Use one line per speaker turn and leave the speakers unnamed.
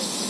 guys.